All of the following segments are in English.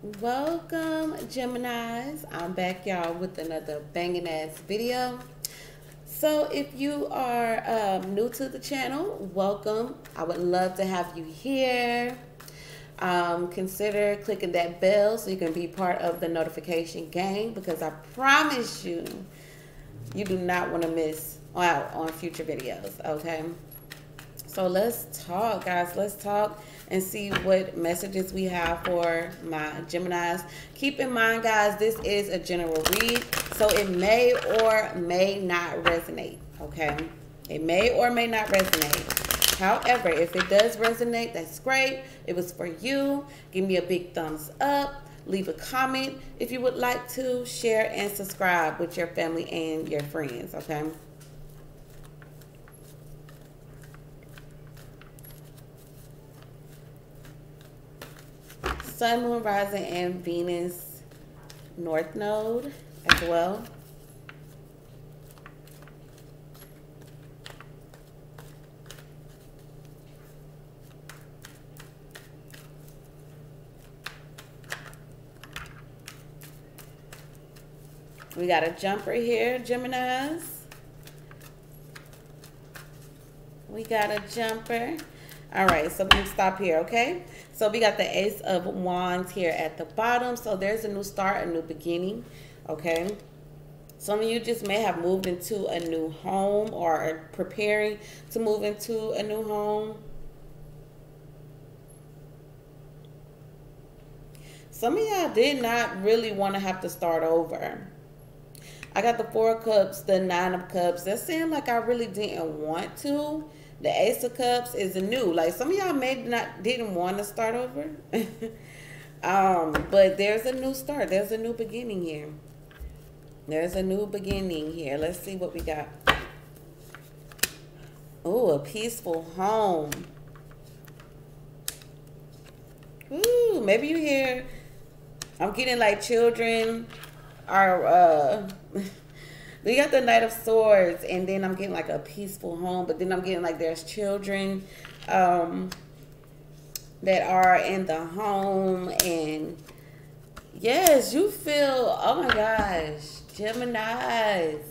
Welcome, Geminis. I'm back, y'all, with another banging ass video. So, if you are um, new to the channel, welcome. I would love to have you here. Um, consider clicking that bell so you can be part of the notification gang because I promise you, you do not want to miss out on future videos, okay? So, let's talk, guys. Let's talk and see what messages we have for my Geminis. Keep in mind, guys, this is a general read, so it may or may not resonate, okay? It may or may not resonate. However, if it does resonate, that's great. It was for you. Give me a big thumbs up. Leave a comment if you would like to. Share and subscribe with your family and your friends, okay? Sun, Moon, Rising, and Venus North Node as well. We got a jumper here, Geminis. We got a jumper. All right, so we stop here, okay? So we got the Ace of Wands here at the bottom. So there's a new start, a new beginning, okay? Some of you just may have moved into a new home or are preparing to move into a new home. Some of y'all did not really want to have to start over. I got the Four of Cups, the Nine of Cups. That seemed like I really didn't want to the Ace of Cups is a new. Like some of y'all may not didn't want to start over. um, but there's a new start. There's a new beginning here. There's a new beginning here. Let's see what we got. Oh, a peaceful home. Ooh, maybe you hear I'm getting like children are uh We got the Knight of Swords, and then I'm getting like a peaceful home, but then I'm getting like there's children um, that are in the home, and yes, you feel, oh my gosh, Geminis.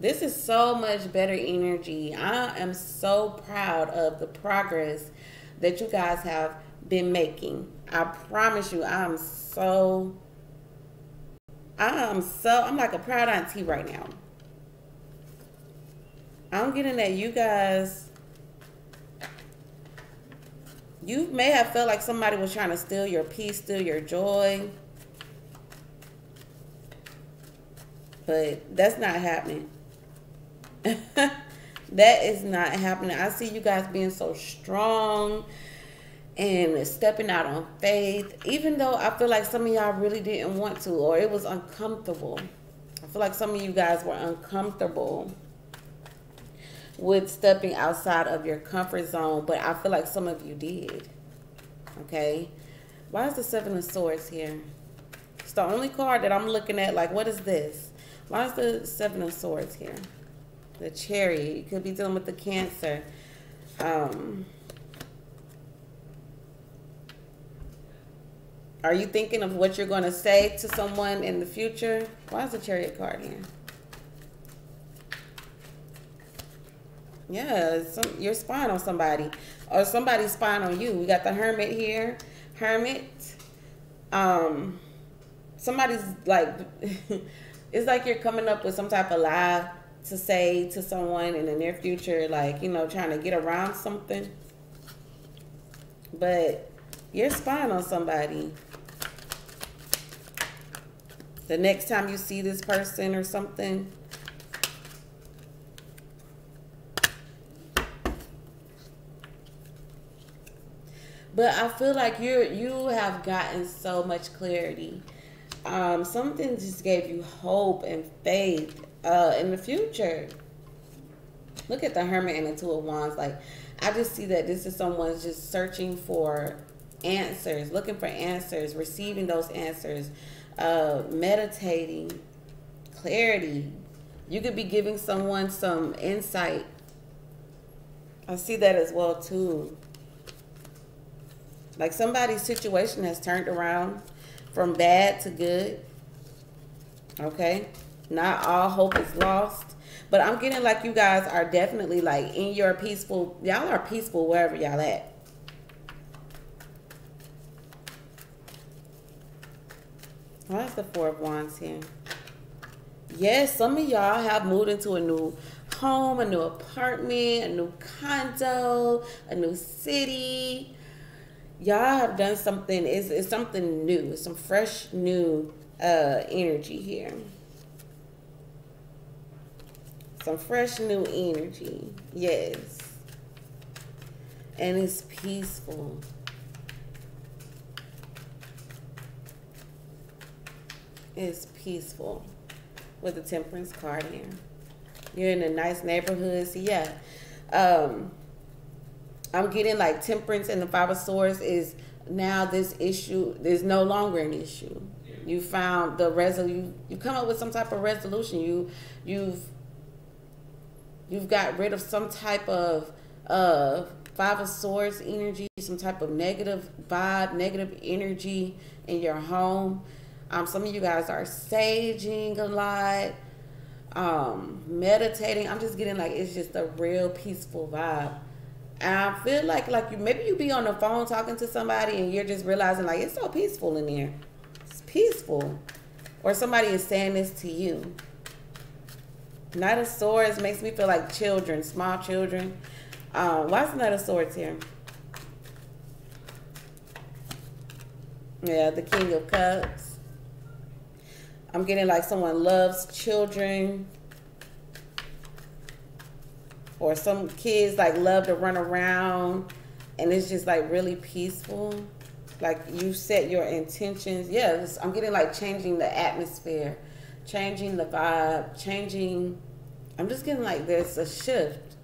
This is so much better energy. I am so proud of the progress that you guys have been making. I promise you, I'm so I'm so I'm like a proud auntie right now. I'm getting that you guys you may have felt like somebody was trying to steal your peace, steal your joy. But that's not happening. that is not happening. I see you guys being so strong and stepping out on faith, even though I feel like some of y'all really didn't want to or it was uncomfortable. I feel like some of you guys were uncomfortable with stepping outside of your comfort zone, but I feel like some of you did. Okay? Why is the Seven of Swords here? It's the only card that I'm looking at. Like, what is this? Why is the Seven of Swords here? The Chariot. You could be dealing with the Cancer. Um, Are you thinking of what you're going to say to someone in the future? Why is the chariot card here? Yeah, some, you're spying on somebody. Or somebody's spying on you. We got the hermit here. Hermit. Um, somebody's like, it's like you're coming up with some type of lie to say to someone in the near future, like, you know, trying to get around something. But you're spying on somebody the next time you see this person or something. But I feel like you you have gotten so much clarity. Um, something just gave you hope and faith uh, in the future. Look at the Hermit and the Two of Wands. Like, I just see that this is someone just searching for answers, looking for answers, receiving those answers, uh, meditating, clarity. You could be giving someone some insight. I see that as well too. Like somebody's situation has turned around from bad to good. Okay? Not all hope is lost. But I'm getting like you guys are definitely like in your peaceful, y'all are peaceful wherever y'all at. Why is the Four of Wands here? Yes, some of y'all have moved into a new home, a new apartment, a new condo, a new city. Y'all have done something, it's, it's something new, it's some fresh new uh, energy here. Some fresh new energy, yes. And it's peaceful. It's peaceful with the temperance card here. You're in a nice neighborhood. So yeah. Um I'm getting like temperance and the five of swords is now this issue is no longer an issue. You found the resolution you come up with some type of resolution. You you've you've got rid of some type of uh five of swords energy, some type of negative vibe, negative energy in your home. Um, some of you guys are saging a lot, um, meditating. I'm just getting like it's just a real peaceful vibe. And I feel like like you maybe you be on the phone talking to somebody and you're just realizing like it's so peaceful in there. It's peaceful. Or somebody is saying this to you. Knight of Swords makes me feel like children, small children. Um, why is the Knight of Swords here? Yeah, the King of Cups. I'm getting like someone loves children. Or some kids like love to run around and it's just like really peaceful. Like you set your intentions. Yeah, I'm getting like changing the atmosphere, changing the vibe, changing. I'm just getting like there's a shift.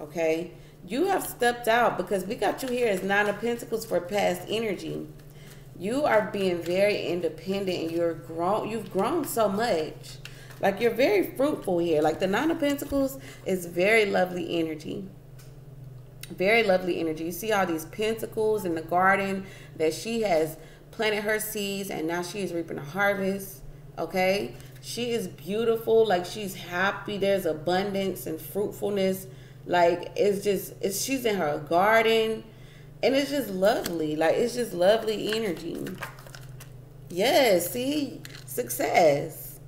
Okay. You have stepped out because we got you here as Nine of Pentacles for past energy you are being very independent and you're grown you've grown so much. Like you're very fruitful here. Like the nine of pentacles is very lovely energy. Very lovely energy. You see all these pentacles in the garden that she has planted her seeds and now she is reaping a harvest okay? She is beautiful. Like she's happy. There's abundance and fruitfulness. Like it's just it's she's in her garden and it's just lovely. Like it's just lovely energy. Yes, see, success.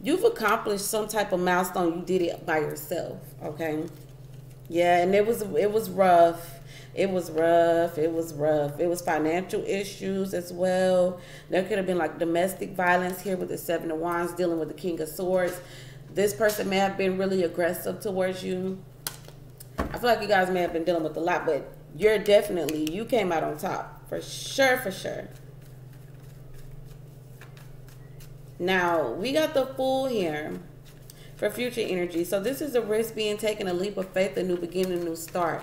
You've accomplished some type of milestone. You did it by yourself. Okay. Yeah, and it was it was rough. It was rough. It was rough. It was financial issues as well. There could have been like domestic violence here with the Seven of Wands dealing with the King of Swords. This person may have been really aggressive towards you. I feel like you guys may have been dealing with a lot, but you're definitely you came out on top. For sure for sure. Now we got the Fool here for future energy. So this is a risk being taken a leap of faith a new beginning a new start.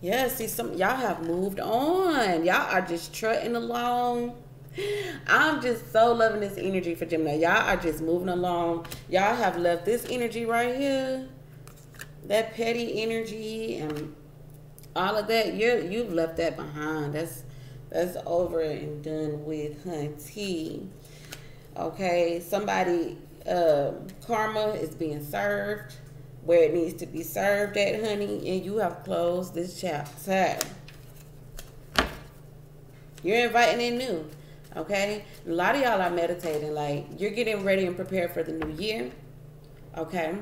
Yeah see some y'all have moved on. Y'all are just trotting along. I'm just so loving this energy for Gemini. Y'all are just moving along. Y'all have left this energy right here that petty energy and all of that, you you've left that behind. That's that's over and done with, hunty. Okay, somebody uh, karma is being served where it needs to be served at, honey, and you have closed this chapter. You're inviting in new, okay? A lot of y'all are meditating, like you're getting ready and prepared for the new year, okay?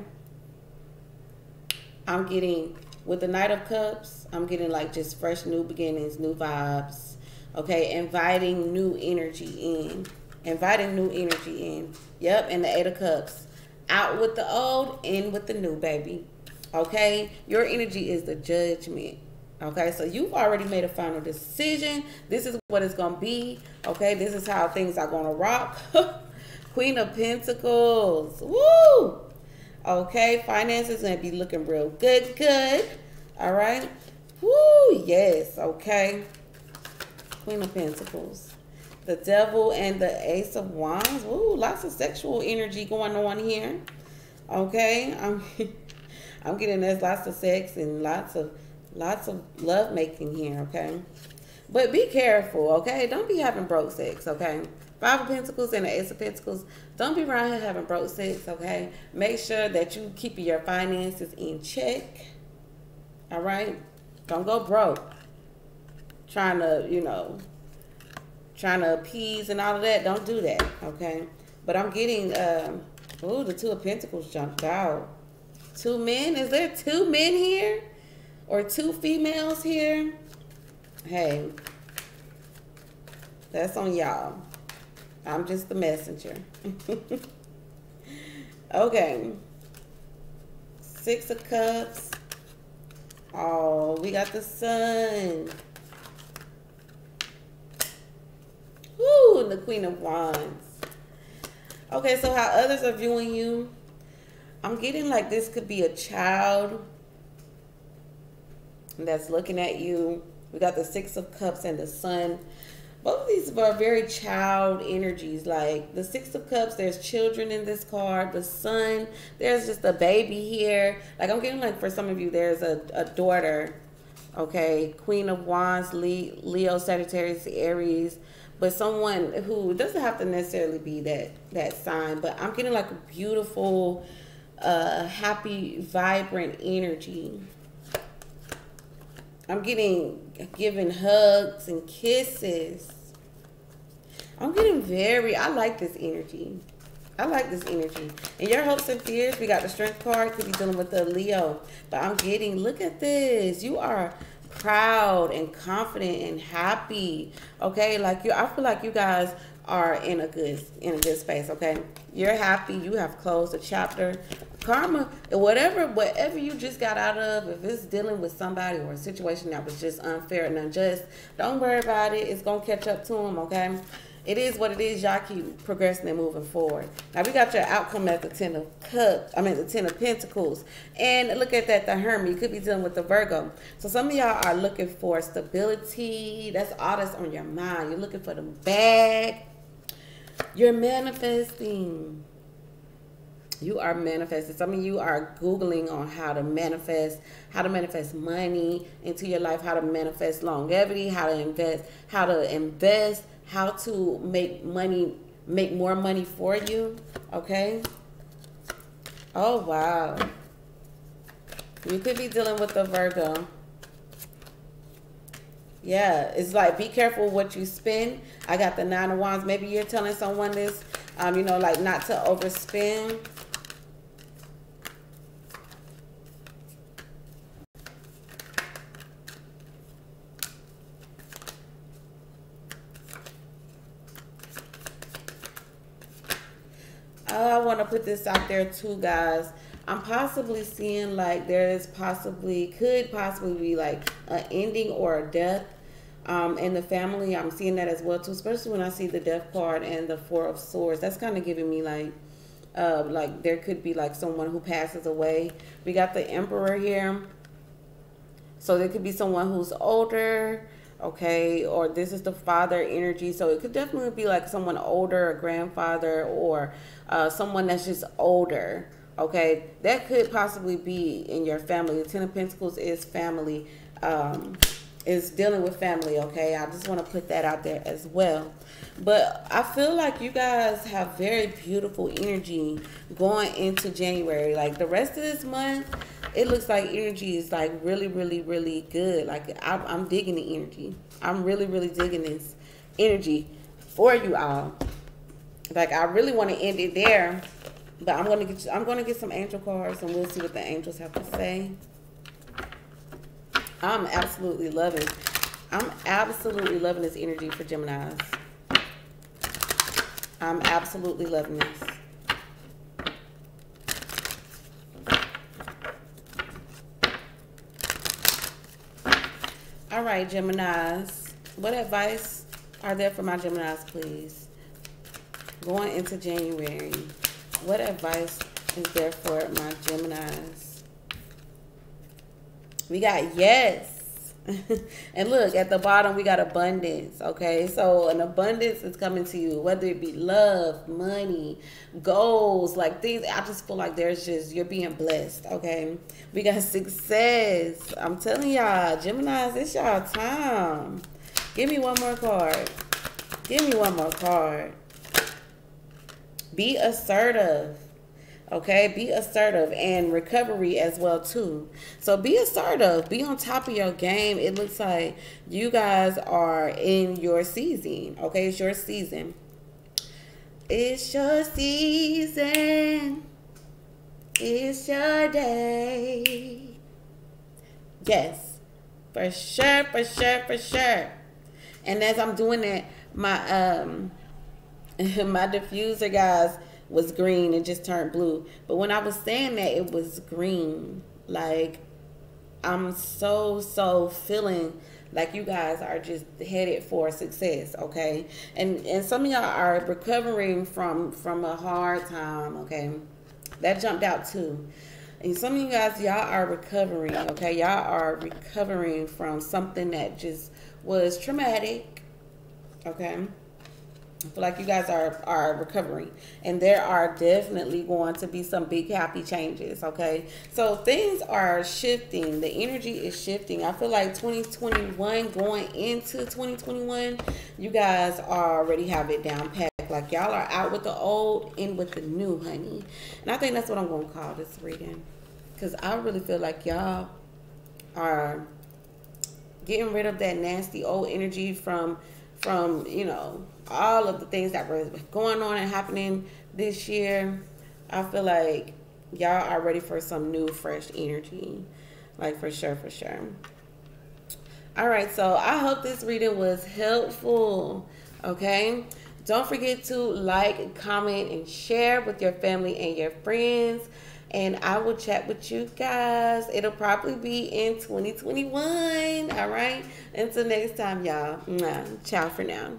I'm getting with the Knight of Cups, I'm getting like just fresh new beginnings, new vibes. Okay, inviting new energy in. Inviting new energy in. Yep, and the Eight of Cups. Out with the old, in with the new, baby. Okay, your energy is the judgment. Okay, so you've already made a final decision. This is what it's gonna be. Okay, this is how things are gonna rock. Queen of Pentacles. Woo! Okay, finances gonna be looking real good, good. All right. Woo, yes, okay. Queen of Pentacles. The devil and the ace of wands. Woo, lots of sexual energy going on here. Okay, I'm I'm getting there's lots of sex and lots of Lots of love making here, okay? But be careful, okay? Don't be having broke sex, okay? Five of Pentacles and the Ace of Pentacles. Don't be around here having broke sex, okay? Make sure that you keep your finances in check. All right? Don't go broke. Trying to, you know, trying to appease and all of that. Don't do that, okay? But I'm getting, um, oh, the Two of Pentacles jumped out. Two men? Is there two men here? Or two females here? Hey, that's on y'all. I'm just the messenger. okay. Six of Cups. Oh, we got the sun. Woo, and the Queen of Wands. Okay, so how others are viewing you. I'm getting like this could be a child that's looking at you. We got the Six of Cups and the Sun. Both of these are very child energies. Like the Six of Cups, there's children in this card. The Sun, there's just a baby here. Like I'm getting like for some of you, there's a, a daughter. Okay, Queen of Wands, Leo, Sagittarius, Aries but someone who doesn't have to necessarily be that that sign but i'm getting like a beautiful uh happy vibrant energy i'm getting given hugs and kisses i'm getting very i like this energy I like this energy. In your hopes and fears, we got the strength card. Could be dealing with the Leo. But I'm getting, look at this. You are proud and confident and happy. Okay, like you, I feel like you guys are in a good in a good space. Okay, you're happy. You have closed a chapter. Karma, whatever, whatever you just got out of, if it's dealing with somebody or a situation that was just unfair and unjust, don't worry about it. It's gonna catch up to them. Okay it is what it is. Y'all keep progressing and moving forward. Now we got your outcome at the Ten of Cups. I mean the Ten of Pentacles. And look at that, the Hermit. You could be dealing with the Virgo. So some of y'all are looking for stability. That's all that's on your mind. You're looking for the bag. You're manifesting. You are manifesting. Some of you are Googling on how to manifest, how to manifest money into your life, how to manifest longevity, how to invest, how to invest how to make money, make more money for you. Okay. Oh, wow. You could be dealing with a Virgo. Yeah, it's like be careful what you spend. I got the nine of wands. Maybe you're telling someone this, um, you know, like not to overspend. I want to put this out there too, guys. I'm possibly seeing like there is possibly, could possibly be like an ending or a death um, in the family. I'm seeing that as well too, especially when I see the death card and the four of swords. That's kind of giving me like, uh, like there could be like someone who passes away. We got the emperor here. So there could be someone who's older, okay or this is the father energy so it could definitely be like someone older a grandfather or uh, someone that's just older okay that could possibly be in your family the ten of pentacles is family um, is dealing with family okay i just want to put that out there as well but i feel like you guys have very beautiful energy going into january like the rest of this month it looks like energy is like really, really, really good. Like I'm, I'm digging the energy. I'm really, really digging this energy for you all. Like I really want to end it there, but I'm gonna get I'm gonna get some angel cards and we'll see what the angels have to say. I'm absolutely loving. I'm absolutely loving this energy for Gemini's. I'm absolutely loving this. All right, Geminis. What advice are there for my Geminis, please? Going into January, what advice is there for my Geminis? We got yes. and look at the bottom, we got abundance. Okay, so an abundance is coming to you, whether it be love, money, goals, like things. I just feel like there's just you're being blessed. Okay, we got success. I'm telling y'all, Gemini's, it's y'all time. Give me one more card. Give me one more card. Be assertive okay? Be assertive and recovery as well too. So be assertive. Be on top of your game. It looks like you guys are in your season okay? It's your season. It's your season. It's your day. Yes. For sure for sure for sure. And as i'm doing that my um my diffuser guys was green and just turned blue. But when I was saying that, it was green. Like, I'm so, so feeling like you guys are just headed for success okay and and some of y'all are recovering from from a hard time okay that jumped out too and some of you guys y'all are recovering okay y'all are recovering from something that just was traumatic okay feel like you guys are are recovering, and there are definitely going to be some big happy changes. Okay, so things are shifting. The energy is shifting. I feel like 2021 going into 2021, you guys are already have it down pat. Like y'all are out with the old, in with the new, honey. And I think that's what I'm going to call this reading, because I really feel like y'all are getting rid of that nasty old energy from from you know all of the things that were going on and happening this year, I feel like y'all are ready for some new, fresh energy. Like, for sure, for sure. All right, so I hope this reading was helpful. Okay. Don't forget to like, comment, and share with your family and your friends. And I will chat with you guys. It'll probably be in 2021. All right. Until next time, y'all. Ciao for now.